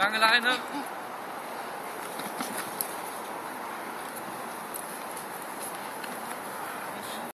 Lange Leine.